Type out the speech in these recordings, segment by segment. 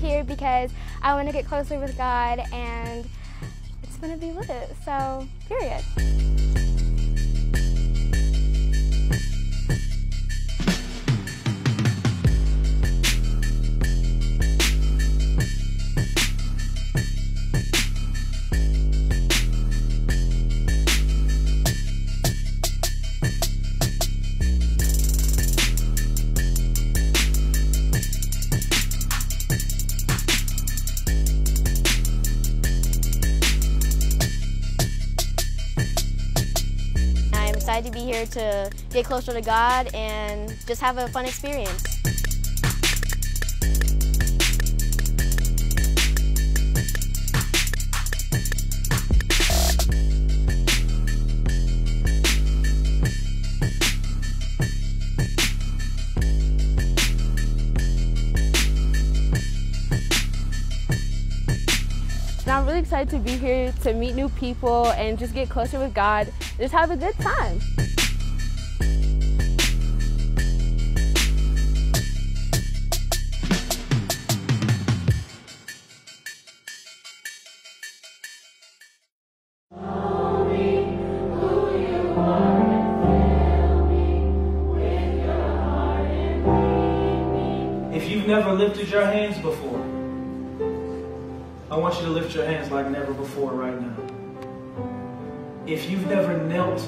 because I want to get closer with God and it's going to be lit. So, period. Excited to be here to get closer to God and just have a fun experience. Now I'm really excited to be here to meet new people and just get closer with God just have a good time. If you've never lifted your hands before, I want you to lift your hands like never before right now. If you've never knelt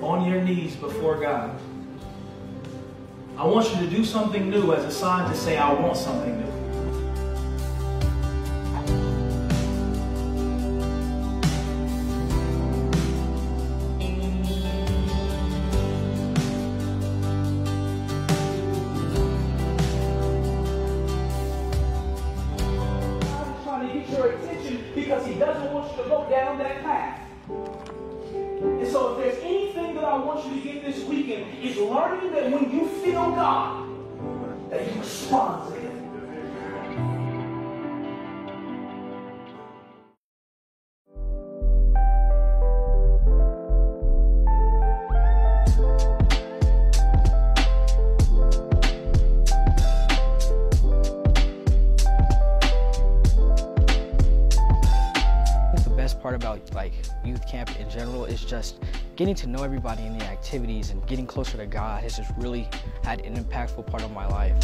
on your knees before God, I want you to do something new as a sign to say, I want something new. because he doesn't want you to go down that path. So if there's anything that I want you to get this weekend, is learning that when you feel God, that you respond him. part about like youth camp in general is just getting to know everybody in the activities and getting closer to God has just really had an impactful part of my life.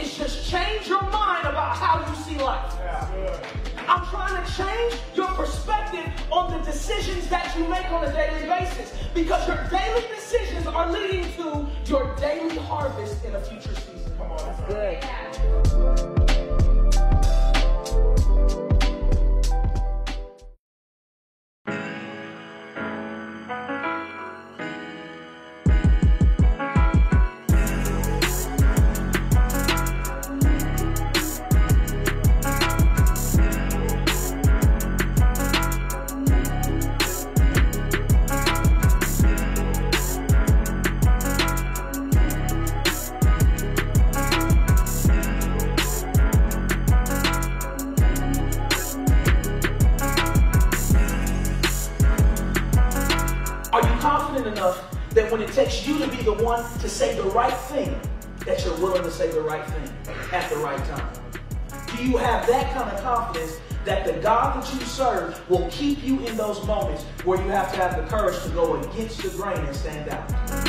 Is just change your mind about how you see life. I'm trying to change your perspective on the decisions that you make on a daily basis because your daily decisions are leading to your daily harvest in a future season. Come on, that's good. That when it takes you to be the one to say the right thing, that you're willing to say the right thing at the right time? Do you have that kind of confidence that the God that you serve will keep you in those moments where you have to have the courage to go against the grain and stand out?